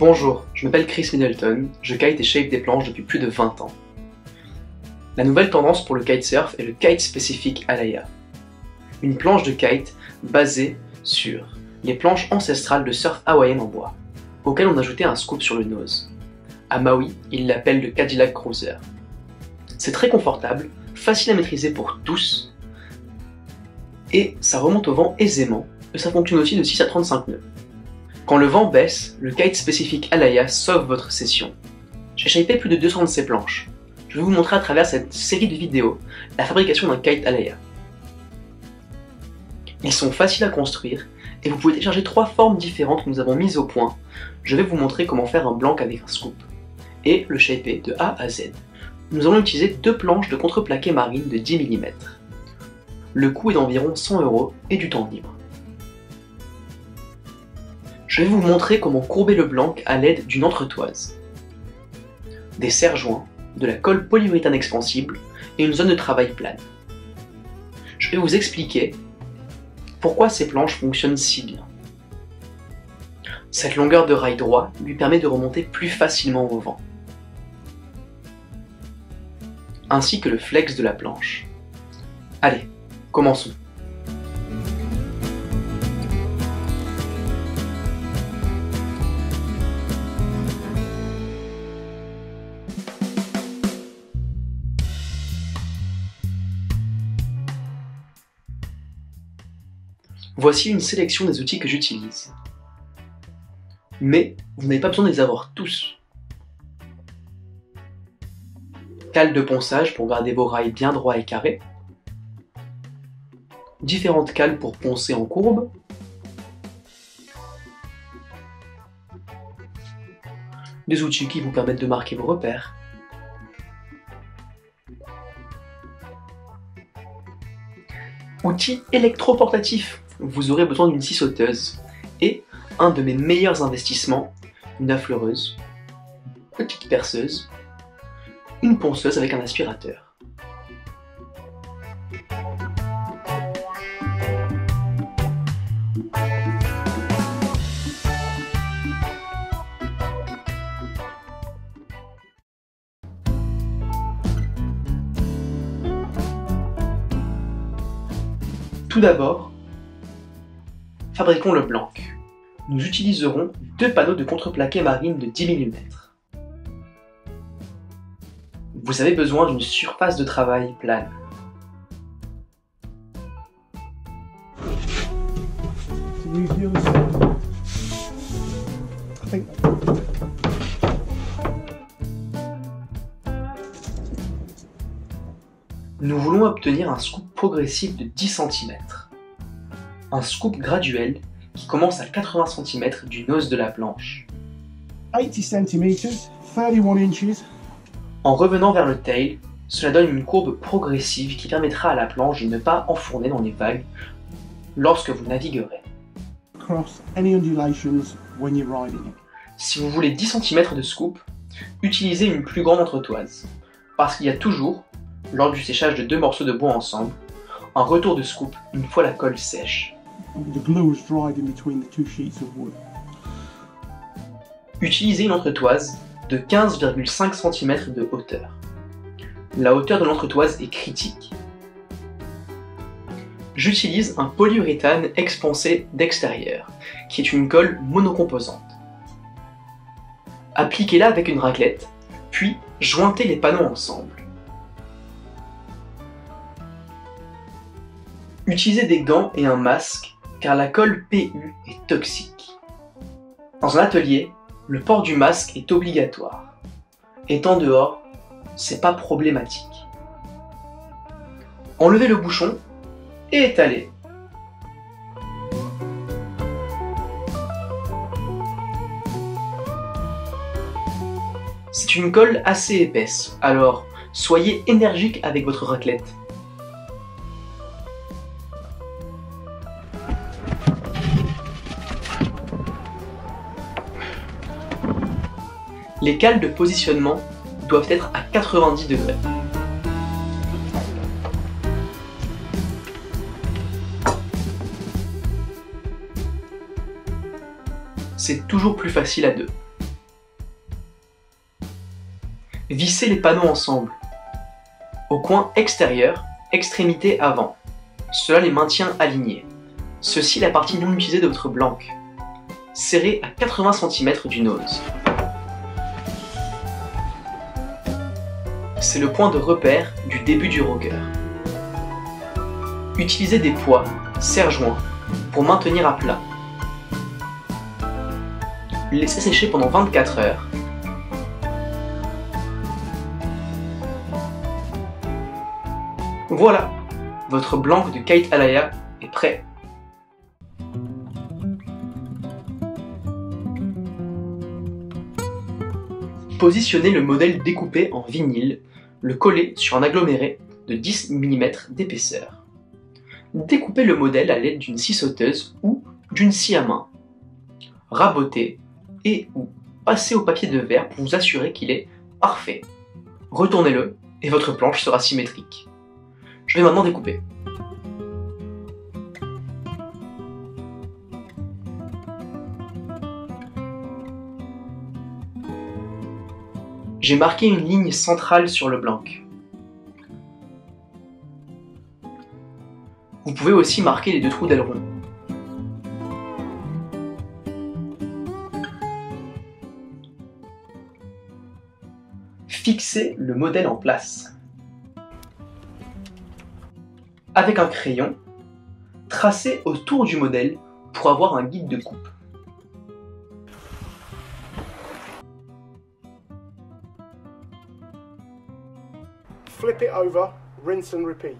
Bonjour, je m'appelle Chris Middleton, je kite et shape des planches depuis plus de 20 ans. La nouvelle tendance pour le kitesurf est le kite spécifique Alaya. Une planche de kite basée sur les planches ancestrales de surf hawaïenne en bois, auxquelles on ajoutait un scoop sur le nose. À Maui, ils l'appellent le Cadillac Cruiser. C'est très confortable, facile à maîtriser pour tous, et ça remonte au vent aisément, et ça fonctionne aussi de 6 à 35 nœuds. Quand le vent baisse, le kite spécifique Alaya sauve votre session. J'ai shapé plus de 200 de ces planches. Je vais vous montrer à travers cette série de vidéos la fabrication d'un kite Alaya. Ils sont faciles à construire et vous pouvez télécharger trois formes différentes que nous avons mises au point. Je vais vous montrer comment faire un blanc avec un scoop et le shaper de A à Z. Nous allons utiliser deux planches de contreplaqué marine de 10 mm. Le coût est d'environ 100 euros et du temps libre. Je vais vous montrer comment courber le blanc à l'aide d'une entretoise, des serre-joints, de la colle polyuréthane expansible et une zone de travail plane. Je vais vous expliquer pourquoi ces planches fonctionnent si bien. Cette longueur de rail droit lui permet de remonter plus facilement au vent, ainsi que le flex de la planche. Allez, commençons. Voici une sélection des outils que j'utilise. Mais vous n'avez pas besoin de les avoir tous. Cale de ponçage pour garder vos rails bien droits et carrés. Différentes cales pour poncer en courbe. Des outils qui vous permettent de marquer vos repères. Outils électroportatifs vous aurez besoin d'une scie sauteuse et un de mes meilleurs investissements, une affleureuse, une petite perceuse, une ponceuse avec un aspirateur. Tout d'abord, Fabriquons le blanc. Nous utiliserons deux panneaux de contreplaqué marine de 10 mm. Vous avez besoin d'une surface de travail plane. Nous voulons obtenir un scoop progressif de 10 cm un scoop graduel qui commence à 80 cm du nose de la planche. 80 cm, 31 inches. En revenant vers le tail, cela donne une courbe progressive qui permettra à la planche de ne pas enfourner dans les vagues lorsque vous naviguerez. Cross any undulations when you're riding. Si vous voulez 10 cm de scoop, utilisez une plus grande entretoise, parce qu'il y a toujours, lors du séchage de deux morceaux de bois ensemble, un retour de scoop une fois la colle sèche. Utilisez une entretoise de 15,5 cm de hauteur. La hauteur de l'entretoise est critique. J'utilise un polyuréthane expansé d'extérieur, qui est une colle monocomposante. Appliquez-la avec une raclette, puis jointez les panneaux ensemble. Utilisez des gants et un masque car la colle PU est toxique. Dans un atelier, le port du masque est obligatoire. Étant dehors, c'est pas problématique. Enlevez le bouchon et étalez. C'est une colle assez épaisse, alors soyez énergique avec votre raclette. Les cales de positionnement doivent être à 90 degrés. C'est toujours plus facile à deux. Vissez les panneaux ensemble. Au coin extérieur, extrémité avant. Cela les maintient alignés. Ceci est la partie non utilisée de votre blanc. Serrez à 80 cm du nose. C'est le point de repère du début du rocker. Utilisez des poids, serre-joints, pour maintenir à plat. Laissez sécher pendant 24 heures. Voilà, votre blanc de Kite Alaya est prêt. Positionnez le modèle découpé en vinyle, le coller sur un aggloméré de 10 mm d'épaisseur. Découpez le modèle à l'aide d'une scie sauteuse ou d'une scie à main. Rabotez et ou passez au papier de verre pour vous assurer qu'il est parfait. Retournez-le et votre planche sera symétrique. Je vais maintenant découper. J'ai marqué une ligne centrale sur le blanc. Vous pouvez aussi marquer les deux trous d'aileron. Fixez le modèle en place. Avec un crayon, tracez autour du modèle pour avoir un guide de coupe. Flip it over, rinse and repeat.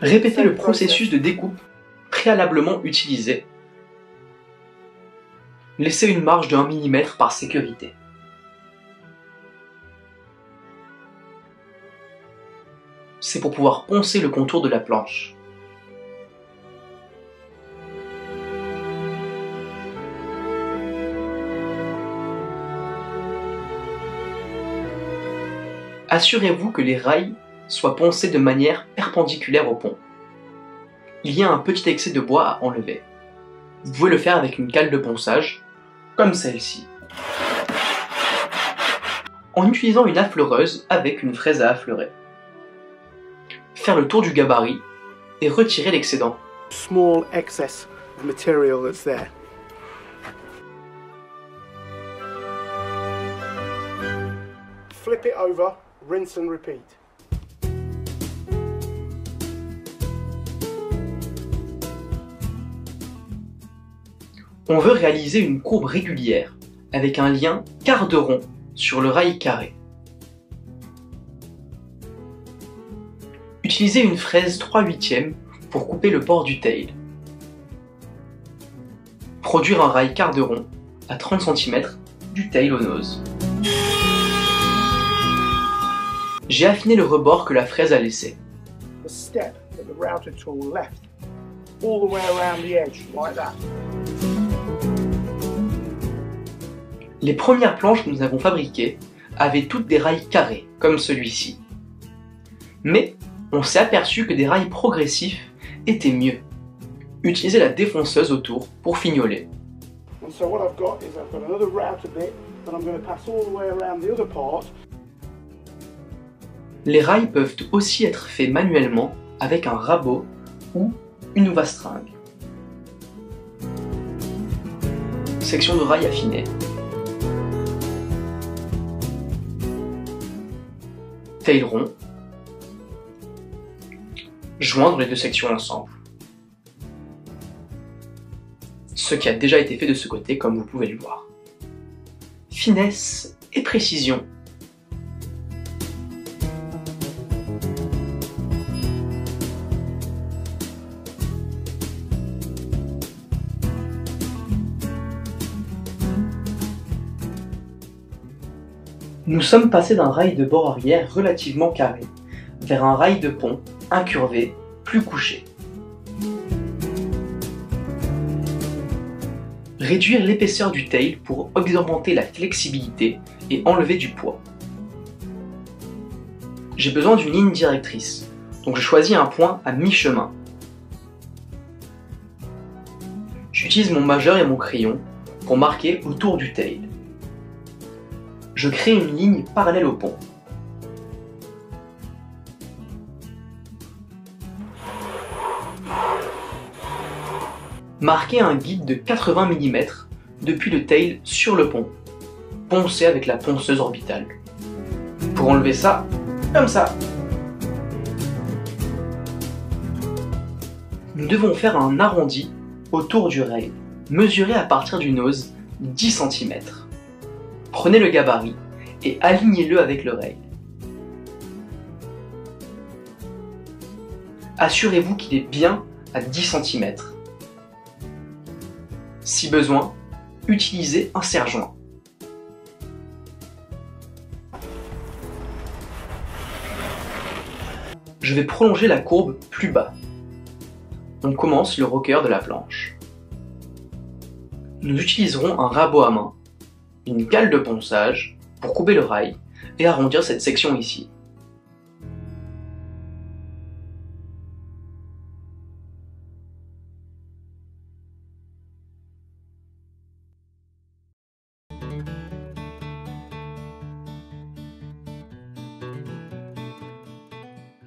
Répétez le processus de découpe préalablement utilisé. Laissez une marge de 1 mm par sécurité. C'est pour pouvoir poncer le contour de la planche. Assurez-vous que les rails soient poncés de manière perpendiculaire au pont. Il y a un petit excès de bois à enlever. Vous pouvez le faire avec une cale de ponçage, comme celle-ci. En utilisant une affleureuse avec une fraise à affleurer. Faire le tour du gabarit et retirer l'excédent. Flip it over, rinse and repeat. On veut réaliser une courbe régulière avec un lien quart de rond sur le rail carré. Utilisez une fraise 3 huitièmes pour couper le port du tail. Produire un rail quart de rond à 30 cm du tail au nose. J'ai affiné le rebord que la fraise a laissé. Les premières planches que nous avons fabriquées avaient toutes des rails carrés, comme celui-ci. Mais on s'est aperçu que des rails progressifs étaient mieux. Utilisez la défonceuse autour pour fignoler. And so what I've got is I've got another router bit that I'm going to pass all the way around the other part. Les rails peuvent aussi être faits manuellement avec un rabot ou une vastringue. Section de rail affinée. Tail rond. Joindre les deux sections ensemble. Ce qui a déjà été fait de ce côté comme vous pouvez le voir. Finesse et précision Nous sommes passés d'un rail de bord arrière relativement carré vers un rail de pont incurvé, plus couché. Réduire l'épaisseur du tail pour augmenter la flexibilité et enlever du poids. J'ai besoin d'une ligne directrice, donc je choisis un point à mi-chemin. J'utilise mon majeur et mon crayon pour marquer autour du tail. Je crée une ligne parallèle au pont. Marquez un guide de 80 mm depuis le tail sur le pont. Poncez avec la ponceuse orbitale. Pour enlever ça, comme ça. Nous devons faire un arrondi autour du rail, mesuré à partir du nose 10 cm. Prenez le gabarit et alignez-le avec le rail. Assurez-vous qu'il est bien à 10 cm. Si besoin, utilisez un serre-joint. Je vais prolonger la courbe plus bas. On commence le rocker de la planche. Nous utiliserons un rabot à main, une cale de ponçage pour couper le rail et arrondir cette section ici.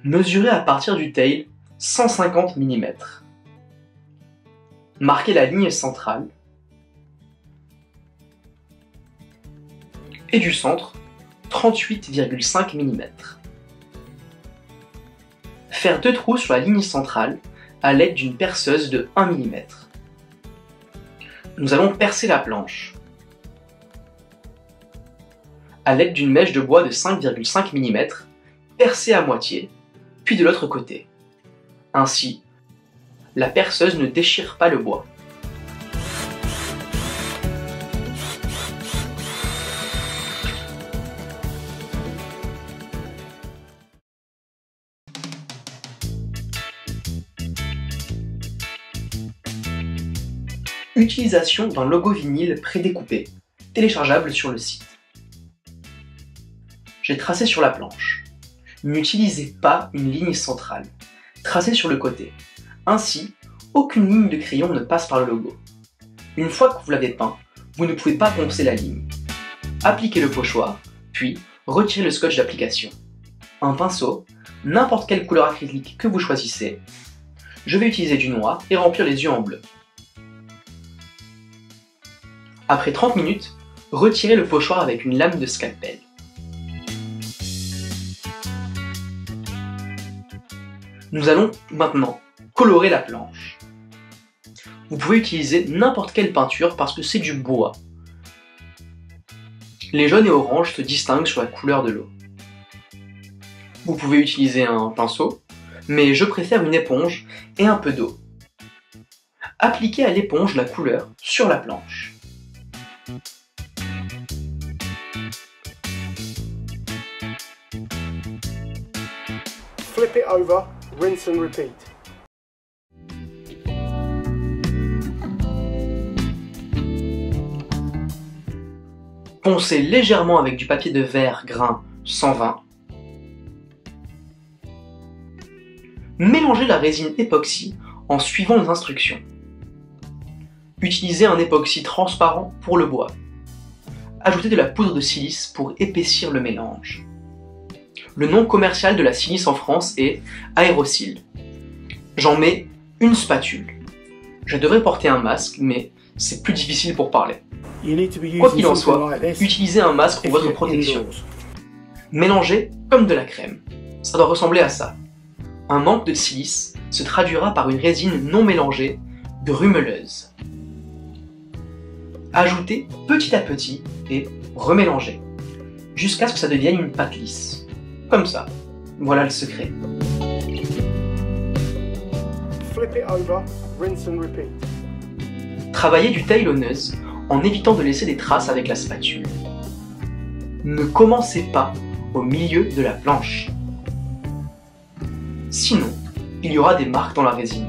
Mesurez à partir du tail 150 mm. Marquez la ligne centrale et du centre 38,5 mm. Faire deux trous sur la ligne centrale à l'aide d'une perceuse de 1 mm. Nous allons percer la planche à l'aide d'une mèche de bois de 5,5 mm percée à moitié puis de l'autre côté. Ainsi, la perceuse ne déchire pas le bois. Utilisation d'un logo vinyle prédécoupé, téléchargeable sur le site. J'ai tracé sur la planche n'utilisez pas une ligne centrale. Tracez sur le côté. Ainsi, aucune ligne de crayon ne passe par le logo. Une fois que vous l'avez peint, vous ne pouvez pas poncer la ligne. Appliquez le pochoir, puis retirez le scotch d'application. Un pinceau, n'importe quelle couleur acrylique que vous choisissez. Je vais utiliser du noir et remplir les yeux en bleu. Après 30 minutes, retirez le pochoir avec une lame de scalpel. Nous allons maintenant colorer la planche. Vous pouvez utiliser n'importe quelle peinture parce que c'est du bois. Les jaunes et oranges se distinguent sur la couleur de l'eau. Vous pouvez utiliser un pinceau, mais je préfère une éponge et un peu d'eau. Appliquez à l'éponge la couleur sur la planche. Flip it over rinse and repeat. Poncez légèrement avec du papier de verre grain 120. Mélangez la résine époxy en suivant les instructions. Utilisez un époxy transparent pour le bois. Ajoutez de la poudre de silice pour épaissir le mélange. Le nom commercial de la silice en France est Aérocil. J'en mets une spatule. Je devrais porter un masque, mais c'est plus difficile pour parler. Quoi qu'il en soit, utilisez un masque pour votre protection. Mélangez comme de la crème. Ça doit ressembler à ça. Un manque de silice se traduira par une résine non mélangée, grumeleuse. Ajoutez petit à petit et remélangez, jusqu'à ce que ça devienne une pâte lisse. Comme ça. Voilà le secret. Flip it over, rinse and repeat. Travaillez du taillonneuse en évitant de laisser des traces avec la spatule. Ne commencez pas au milieu de la planche. Sinon, il y aura des marques dans la résine.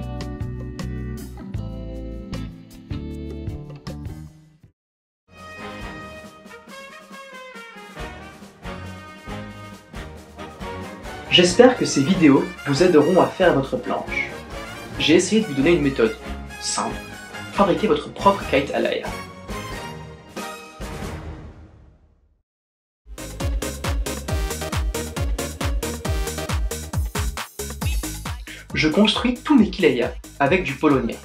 J'espère que ces vidéos vous aideront à faire votre planche. J'ai essayé de vous donner une méthode simple, fabriquer votre propre kite Alaya. Je construis tous mes Kilaya avec du polonia.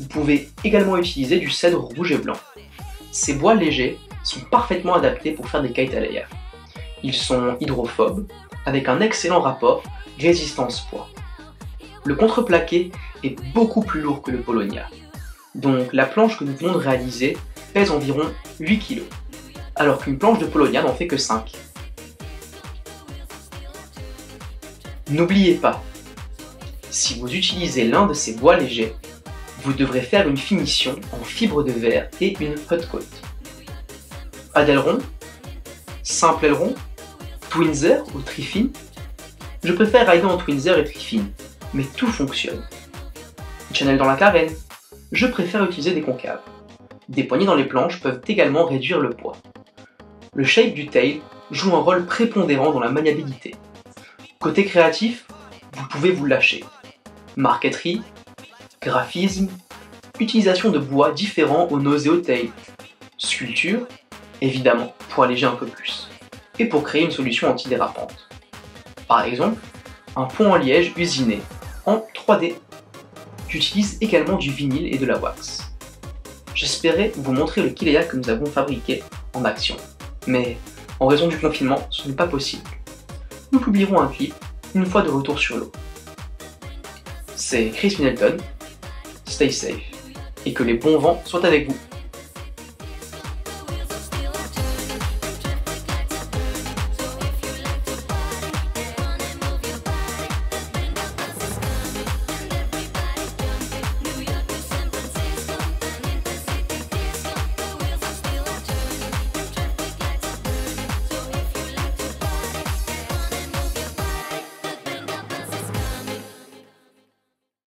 Vous pouvez également utiliser du cèdre rouge et blanc. Ces bois légers sont parfaitement adaptés pour faire des kites Alaya. Ils sont hydrophobes, avec un excellent rapport résistance-poids. Le contreplaqué est beaucoup plus lourd que le polonia, donc la planche que nous venons de réaliser pèse environ 8 kg, alors qu'une planche de polonia n'en fait que 5. N'oubliez pas, si vous utilisez l'un de ces bois légers, vous devrez faire une finition en fibre de verre et une hot coat. Pas d'aileron Simple aileron Twinzer ou Trifine Je préfère rider en Twinzer et Trifine, mais tout fonctionne. Channel dans la carène Je préfère utiliser des concaves. Des poignées dans les planches peuvent également réduire le poids. Le shape du tail joue un rôle prépondérant dans la maniabilité. Côté créatif, vous pouvez vous lâcher. Marqueterie, graphisme, utilisation de bois différents au nose et au tail, sculpture, évidemment pour alléger un peu plus, et pour créer une solution antidérapante. Par exemple, un pont en liège usiné en 3D. J'utilise également du vinyle et de la wax. J'espérais vous montrer le Kilea que nous avons fabriqué en action, mais en raison du confinement, ce n'est pas possible. Nous publierons un clip une fois de retour sur l'eau. C'est Chris Middleton, stay safe, et que les bons vents soient avec vous.